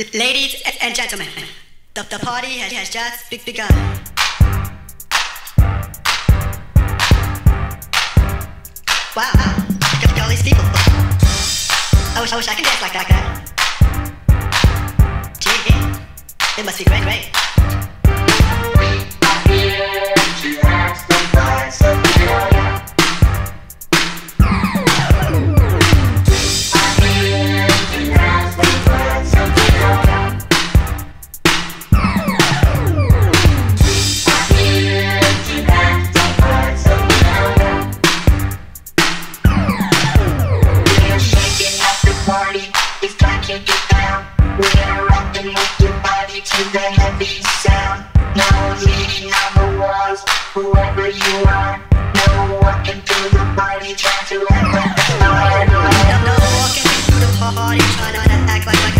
Ladies and gentlemen, the, the party has, has just be- begun. Wow, look at all these people. I wish, I wish I could dance like that. Gee, it must be great, great. Leaning on the walls, whoever you are. No walking through the party trying to act like a star. No walking through the party trying to act like, like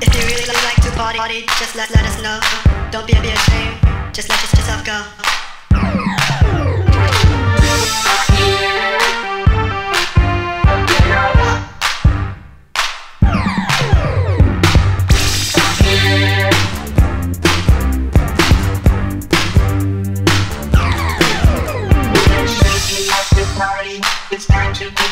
if you really like to party, just let, let us know. Don't be, be ashamed. Just let yourself go. Party, it's time to